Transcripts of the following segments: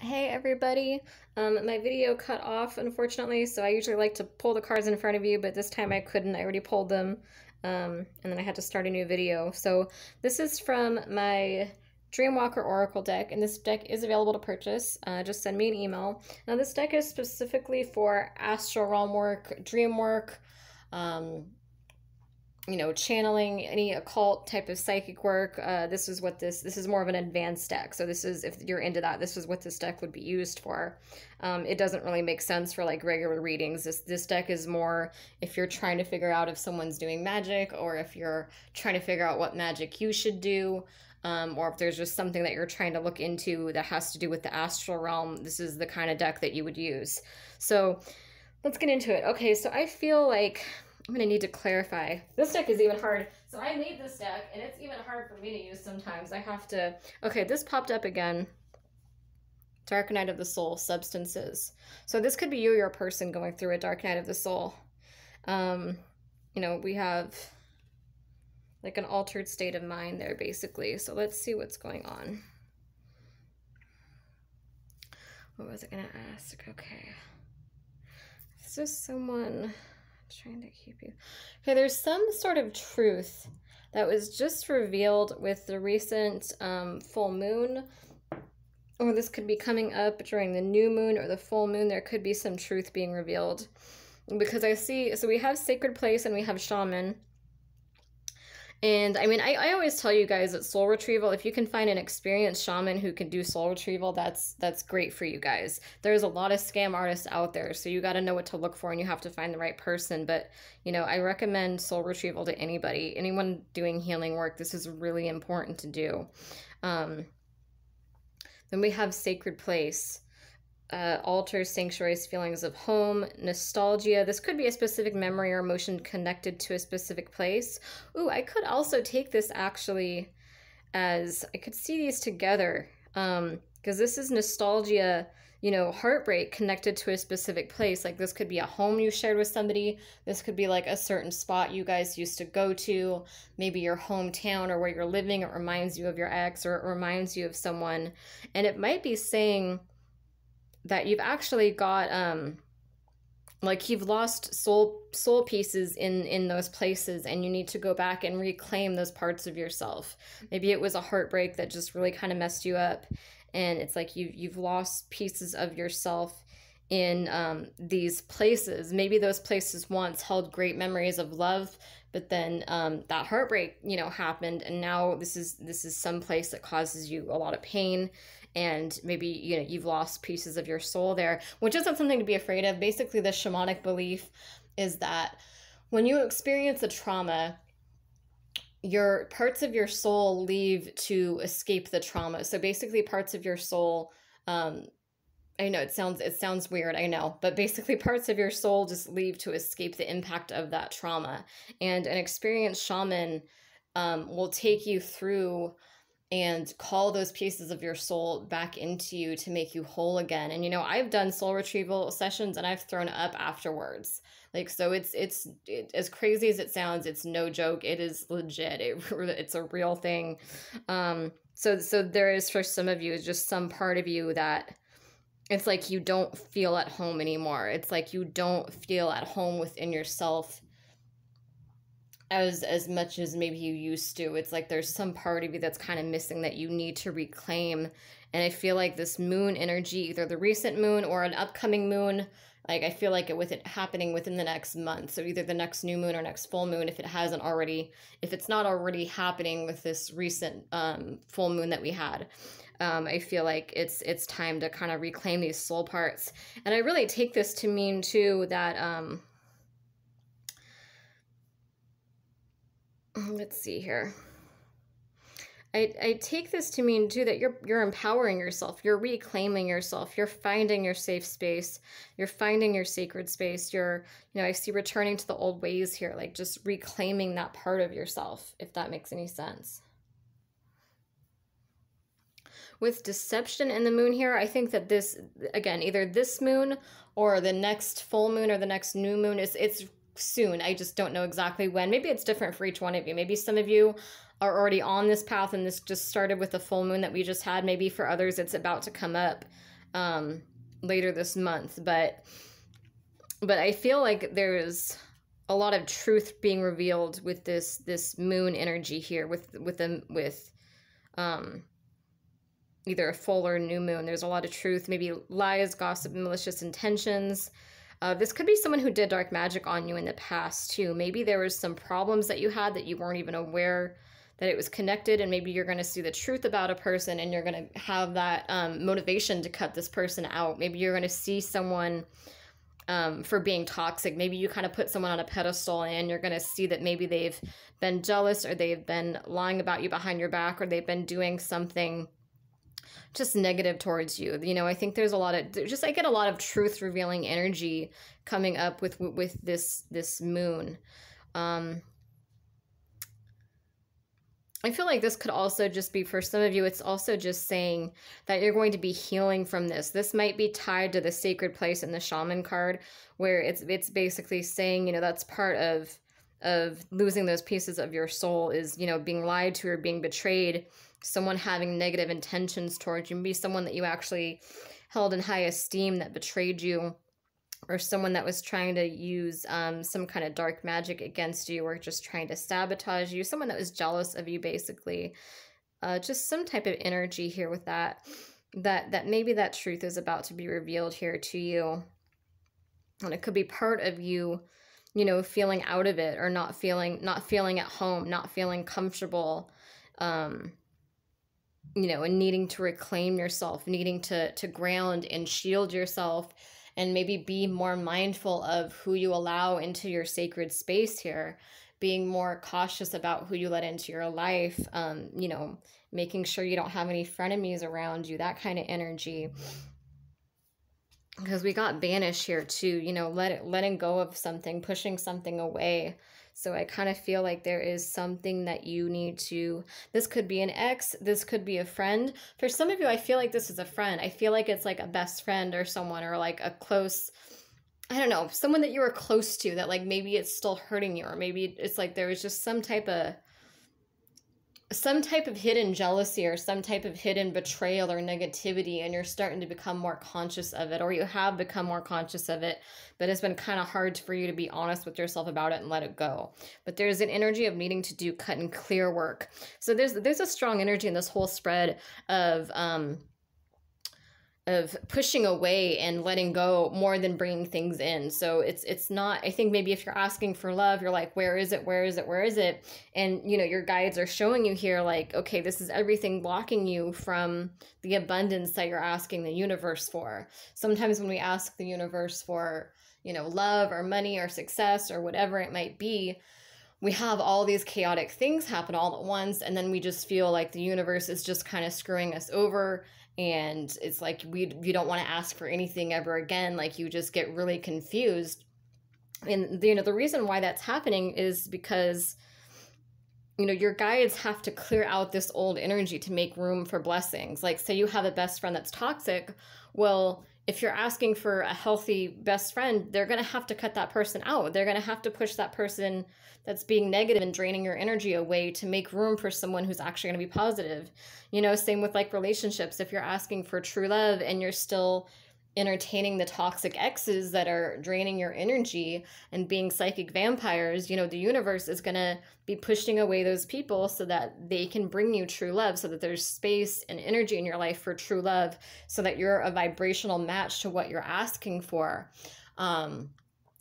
Hey everybody, um, my video cut off unfortunately, so I usually like to pull the cards in front of you, but this time I couldn't, I already pulled them, um, and then I had to start a new video. So this is from my Dreamwalker Oracle deck, and this deck is available to purchase. Uh, just send me an email. Now this deck is specifically for astral realm work, dream work, um, you know, channeling any occult type of psychic work. Uh, this is what this this is more of an advanced deck. So this is if you're into that, this is what this deck would be used for. Um, it doesn't really make sense for like regular readings. This this deck is more if you're trying to figure out if someone's doing magic or if you're trying to figure out what magic you should do. Um, or if there's just something that you're trying to look into that has to do with the astral realm, this is the kind of deck that you would use. So let's get into it. Okay, so I feel like I'm gonna need to clarify. This deck is even hard. So I made this deck, and it's even hard for me to use sometimes. I have to. Okay, this popped up again. Dark Night of the Soul, substances. So this could be you or your person going through a Dark Night of the Soul. Um, you know, we have like an altered state of mind there, basically. So let's see what's going on. What was I gonna ask? Okay. Is this someone trying to keep you. Okay, there's some sort of truth that was just revealed with the recent um, full moon. Or this could be coming up during the new moon or the full moon. There could be some truth being revealed. Because I see, so we have Sacred Place and we have Shaman. And I mean, I, I always tell you guys that soul retrieval, if you can find an experienced shaman who can do soul retrieval, that's that's great for you guys. There's a lot of scam artists out there, so you got to know what to look for and you have to find the right person. But, you know, I recommend soul retrieval to anybody, anyone doing healing work. This is really important to do. Um, then we have Sacred Place uh, altars feelings of home, nostalgia. This could be a specific memory or emotion connected to a specific place. Ooh, I could also take this actually as I could see these together because um, this is nostalgia, you know, heartbreak connected to a specific place. Like this could be a home you shared with somebody. This could be like a certain spot you guys used to go to, maybe your hometown or where you're living. It reminds you of your ex or it reminds you of someone. And it might be saying, that you've actually got um like you've lost soul soul pieces in in those places and you need to go back and reclaim those parts of yourself. Maybe it was a heartbreak that just really kind of messed you up and it's like you've you've lost pieces of yourself in um, these places. Maybe those places once held great memories of love but then um, that heartbreak you know happened and now this is this is some place that causes you a lot of pain and maybe you know you've lost pieces of your soul there which isn't something to be afraid of basically the shamanic belief is that when you experience a trauma your parts of your soul leave to escape the trauma so basically parts of your soul um, I know it sounds it sounds weird, I know, but basically parts of your soul just leave to escape the impact of that trauma. And an experienced shaman um, will take you through and call those pieces of your soul back into you to make you whole again. And you know, I've done soul retrieval sessions and I've thrown up afterwards. Like so it's it's it, as crazy as it sounds, it's no joke. It is legit. It it's a real thing. Um so so there is for some of you just some part of you that it's like you don't feel at home anymore. It's like you don't feel at home within yourself as as much as maybe you used to. It's like there's some part of you that's kind of missing that you need to reclaim. And I feel like this moon energy, either the recent moon or an upcoming moon, like I feel like it with it happening within the next month. So either the next new moon or next full moon, if it hasn't already, if it's not already happening with this recent um, full moon that we had. Um, I feel like it's it's time to kind of reclaim these soul parts, and I really take this to mean too that um, Um, let's see here. I, I take this to mean too that you're you're empowering yourself, you're reclaiming yourself, you're finding your safe space, you're finding your sacred space. You're, you know, I see returning to the old ways here, like just reclaiming that part of yourself, if that makes any sense. With deception in the moon here, I think that this again, either this moon or the next full moon or the next new moon is it's soon. I just don't know exactly when. Maybe it's different for each one of you. Maybe some of you are already on this path and this just started with the full moon that we just had. Maybe for others it's about to come up. um, later this month. But but I feel like there's a lot of truth being revealed with this this moon energy here with with them with um either a full or new moon there's a lot of truth maybe lies gossip malicious intentions uh, this could be someone who did dark magic on you in the past too maybe there was some problems that you had that you weren't even aware that it was connected and maybe you're going to see the truth about a person and you're going to have that um, motivation to cut this person out maybe you're going to see someone um, for being toxic. Maybe you kind of put someone on a pedestal and you're going to see that maybe they've been jealous or they've been lying about you behind your back or they've been doing something just negative towards you. You know, I think there's a lot of just I get a lot of truth revealing energy coming up with with this this moon. Um I feel like this could also just be for some of you, it's also just saying that you're going to be healing from this. This might be tied to the sacred place in the shaman card, where it's it's basically saying, you know, that's part of of losing those pieces of your soul is, you know, being lied to or being betrayed, someone having negative intentions towards you, maybe someone that you actually held in high esteem that betrayed you or someone that was trying to use um, some kind of dark magic against you or just trying to sabotage you, someone that was jealous of you, basically. Uh, just some type of energy here with that that that maybe that truth is about to be revealed here to you. And it could be part of you you know feeling out of it or not feeling not feeling at home not feeling comfortable um you know and needing to reclaim yourself needing to to ground and shield yourself and maybe be more mindful of who you allow into your sacred space here being more cautious about who you let into your life um, you know making sure you don't have any frenemies around you that kind of energy because we got banished here too you know let it letting go of something pushing something away so I kind of feel like there is something that you need to. This could be an ex, this could be a friend. For some of you, I feel like this is a friend. I feel like it's like a best friend or someone or like a close. I don't know, someone that you were close to that like maybe it's still hurting you or maybe it's like there was just some type of some type of hidden jealousy or some type of hidden betrayal or negativity and you're starting to become more conscious of it or you have become more conscious of it but it's been kind of hard for you to be honest with yourself about it and let it go. But there's an energy of needing to do cut and clear work. So there's there's a strong energy in this whole spread of um of pushing away and letting go more than bringing things in. So it's it's not i think maybe if you're asking for love you're like where is it? Where is it? Where is it? And you know your guides are showing you here like okay this is everything blocking you from the abundance that you're asking the universe for. Sometimes when we ask the universe for you know love or money or success or whatever it might be we have all these chaotic things happen all at once. And then we just feel like the universe is just kind of screwing us over and it's like we you don't want to ask for anything ever again like you just get really confused. And you know the reason why that's happening is because you know your guides have to clear out this old energy to make room for blessings. Like say you have a best friend that's toxic well if you're asking for a healthy best friend they're going to have to cut that person out they're going to have to push that person that's being negative and draining your energy away to make room for someone who's actually going to be positive. You know, same with like relationships. If you're asking for true love and you're still entertaining the toxic exes that are draining your energy and being psychic vampires, you know, the universe is going to be pushing away those people so that they can bring you true love, so that there's space and energy in your life for true love, so that you're a vibrational match to what you're asking for. Um,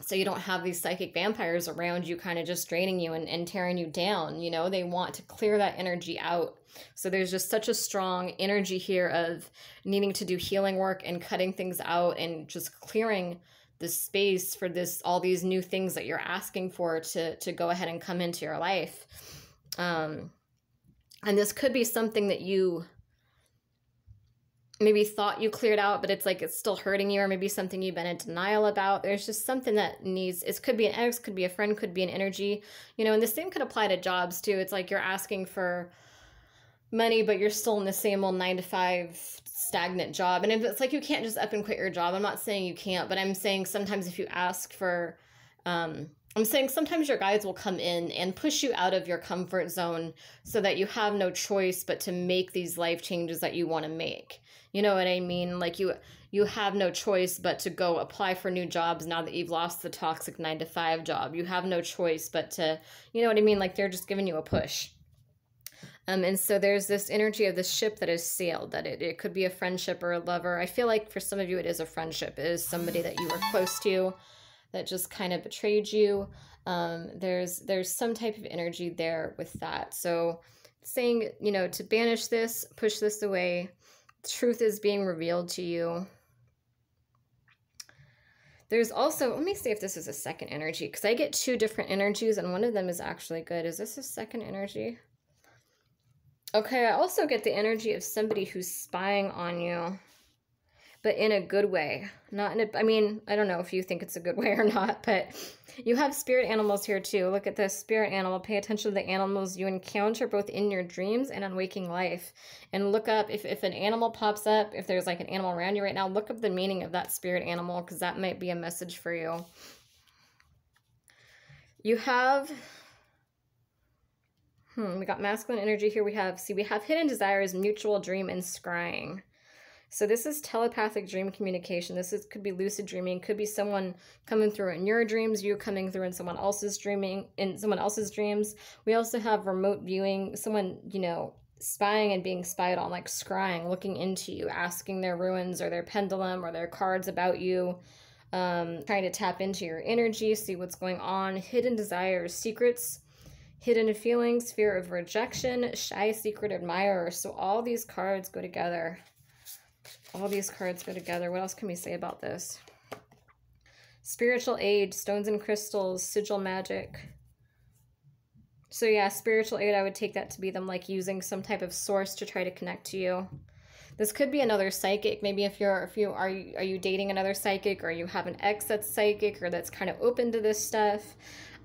so you don't have these psychic vampires around you kind of just draining you and, and tearing you down you know they want to clear that energy out so there's just such a strong energy here of needing to do healing work and cutting things out and just clearing the space for this all these new things that you're asking for to to go ahead and come into your life um and this could be something that you maybe thought you cleared out, but it's like it's still hurting you, or maybe something you've been in denial about. There's just something that needs, it could be an ex, could be a friend, could be an energy, you know, and the same could apply to jobs too. It's like you're asking for money, but you're still in the same old nine to five stagnant job. And it's like you can't just up and quit your job. I'm not saying you can't, but I'm saying sometimes if you ask for, um, I'm saying sometimes your guides will come in and push you out of your comfort zone so that you have no choice but to make these life changes that you want to make. You know what I mean? Like you you have no choice but to go apply for new jobs now that you've lost the toxic 9 to 5 job. You have no choice but to, you know what I mean? Like they're just giving you a push. Um, and so there's this energy of the ship that is sailed, that it, it could be a friendship or a lover. I feel like for some of you, it is a friendship. It is somebody that you were close to that just kind of betrayed you. Um, there's there's some type of energy there with that. So saying, you know, to banish this, push this away. Truth is being revealed to you. There's also, let me see if this is a second energy, because I get two different energies, and one of them is actually good. Is this a second energy? Okay, I also get the energy of somebody who's spying on you but in a good way. Not in a, I mean, I don't know if you think it's a good way or not, but you have spirit animals here too. Look at this spirit animal. Pay attention to the animals you encounter both in your dreams and on waking life. And look up if, if an animal pops up, if there's like an animal around you right now, look up the meaning of that spirit animal because that might be a message for you. You have Hmm, we got masculine energy here. We have, see, we have hidden desires, mutual dream, and scrying. So this is telepathic dream communication. This is could be lucid dreaming, could be someone coming through in your dreams, you coming through in someone else's dreaming in someone else's dreams. We also have remote viewing, someone, you know, spying and being spied on, like scrying, looking into you, asking their runes or their pendulum or their cards about you, um, trying to tap into your energy, see what's going on, hidden desires, secrets, hidden feelings, fear of rejection, shy secret admirer. So all these cards go together all these cards go together. What else can we say about this? Spiritual aid, stones and crystals, sigil magic. So yeah, spiritual aid, I would take that to be them like using some type of source to try to connect to you. This could be another psychic. Maybe if you're if you are you are you dating another psychic or you have an ex that's psychic or that's kind of open to this stuff.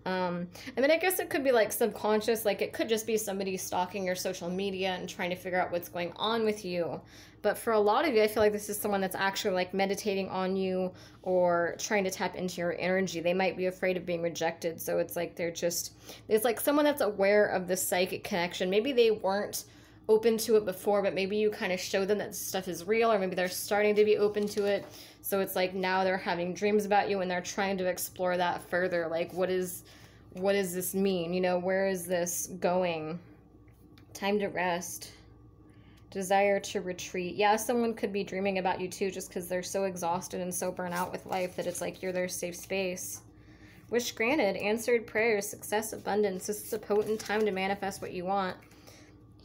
Um, I mean, I guess it could be like subconscious, like it could just be somebody stalking your social media and trying to figure out what's going on with you. But for a lot of you, I feel like this is someone that's actually like meditating on you or trying to tap into your energy. They might be afraid of being rejected. So it's like they're just, it's like someone that's aware of the psychic connection. Maybe they weren't open to it before, but maybe you kind of show them that stuff is real, or maybe they're starting to be open to it. So it's like now they're having dreams about you and they're trying to explore that further. Like, what is, what does this mean? You know, where is this going? Time to rest. Desire to retreat. Yeah, someone could be dreaming about you too, just because they're so exhausted and so burnt out with life that it's like you're their safe space. Wish granted, answered prayers, success, abundance. This is a potent time to manifest what you want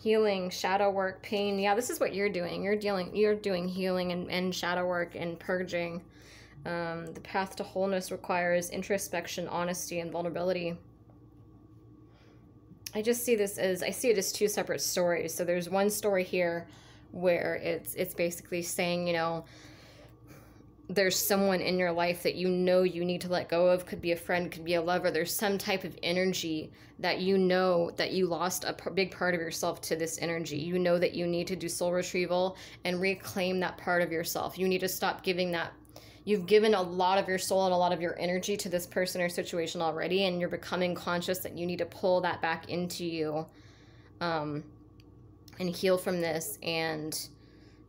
healing, shadow work, pain. Yeah, this is what you're doing. You're dealing, you're doing healing and, and shadow work and purging. Um, the path to wholeness requires introspection, honesty, and vulnerability. I just see this as I see it as two separate stories. So there's one story here where it's it's basically saying, you know, there's someone in your life that you know you need to let go of. Could be a friend could be a lover. There's some type of energy that you know that you lost a big part of yourself to this energy. You know that you need to do soul retrieval and reclaim that part of yourself. You need to stop giving that you've given a lot of your soul and a lot of your energy to this person or situation already and you're becoming conscious that you need to pull that back into you um, and heal from this. And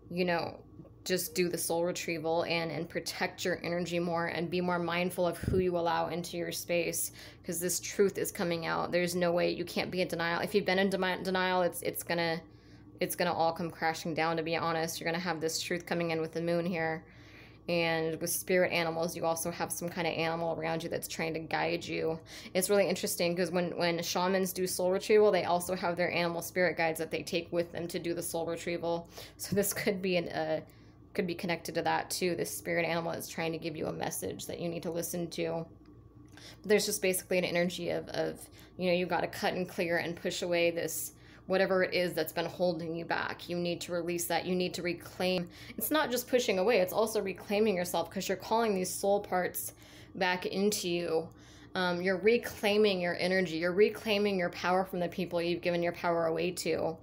you know just do the soul retrieval and and protect your energy more and be more mindful of who you allow into your space because this truth is coming out. There's no way you can't be in denial. If you've been in denial it's it's gonna it's gonna all come crashing down to be honest. You're gonna have this truth coming in with the moon here. And with spirit animals you also have some kind of animal around you that's trying to guide you. It's really interesting because when when shamans do soul retrieval they also have their animal spirit guides that they take with them to do the soul retrieval. So this could be an, a could be connected to that too. This spirit animal is trying to give you a message that you need to listen to. But there's just basically an energy of, of you know, you got to cut and clear and push away this whatever it is that's been holding you back. You need to release that. You need to reclaim. It's not just pushing away, it's also reclaiming yourself because you're calling these soul parts back into you. Um, you're reclaiming your energy. You're reclaiming your power from the people you've given your power away to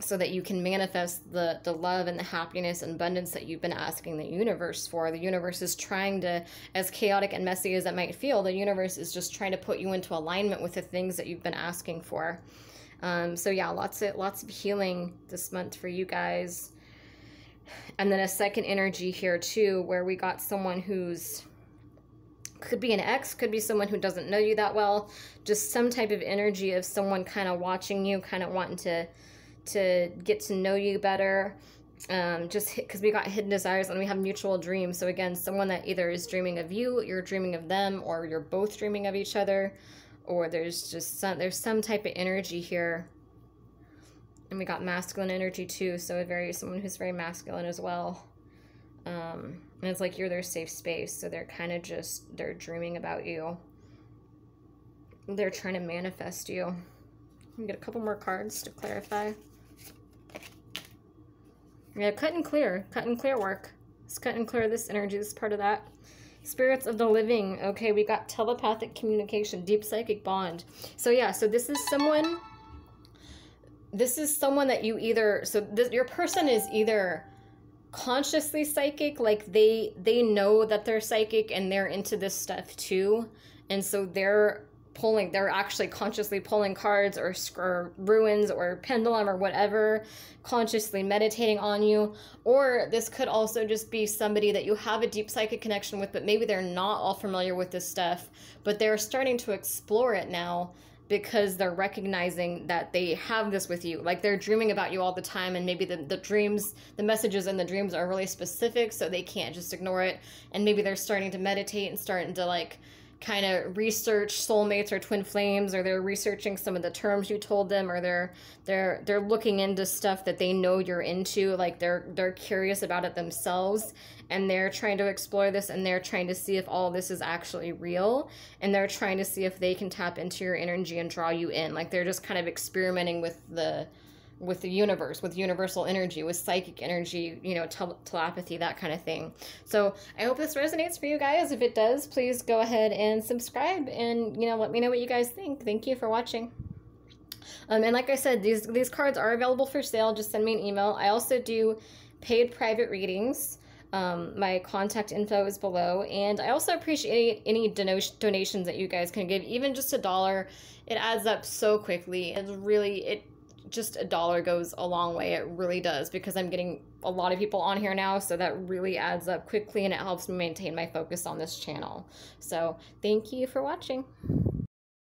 so that you can manifest the the love and the happiness and abundance that you've been asking the universe for. The universe is trying to as chaotic and messy as it might feel the universe is just trying to put you into alignment with the things that you've been asking for. Um, so yeah lots of lots of healing this month for you guys. And then a second energy here too where we got someone who's could be an ex could be someone who doesn't know you that well. Just some type of energy of someone kind of watching you kind of wanting to to get to know you better um, just because we got hidden desires and we have mutual dreams. So again someone that either is dreaming of you you're dreaming of them or you're both dreaming of each other or there's just some there's some type of energy here. And we got masculine energy too so a very someone who's very masculine as well. Um, and it's like you're their safe space so they're kind of just they're dreaming about you. They're trying to manifest you. Get a couple more cards to clarify yeah cut and clear. Cut and clear work. Let's cut and clear. This energy this is part of that. Spirits of the living. Okay we got telepathic communication deep psychic bond. So yeah so this is someone this is someone that you either so this, your person is either consciously psychic like they they know that they're psychic and they're into this stuff too. And so they're pulling they're actually consciously pulling cards or, or runes or pendulum or whatever consciously meditating on you or this could also just be somebody that you have a deep psychic connection with but maybe they're not all familiar with this stuff but they're starting to explore it now because they're recognizing that they have this with you. Like they're dreaming about you all the time, and maybe the, the dreams, the messages in the dreams are really specific, so they can't just ignore it. And maybe they're starting to meditate and starting to like kind of research soulmates or twin flames or they're researching some of the terms you told them or they're they're they're looking into stuff that they know you're into like they're they're curious about it themselves and they're trying to explore this and they're trying to see if all this is actually real and they're trying to see if they can tap into your energy and draw you in. Like they're just kind of experimenting with the with the universe, with universal energy, with psychic energy, you know, tel- telepathy, that kind of thing. So I hope this resonates for you guys. If it does, please go ahead and subscribe and, you know, let me know what you guys think. Thank you for watching. Um, and like I said, these, these cards are available for sale. Just send me an email. I also do paid private readings. Um, my contact info is below. And I also appreciate any donations that you guys can give, even just a dollar. It adds up so quickly. It's really, it just a dollar goes a long way. It really does because I'm getting a lot of people on here now. So that really adds up quickly and it helps me maintain my focus on this channel. So thank you for watching.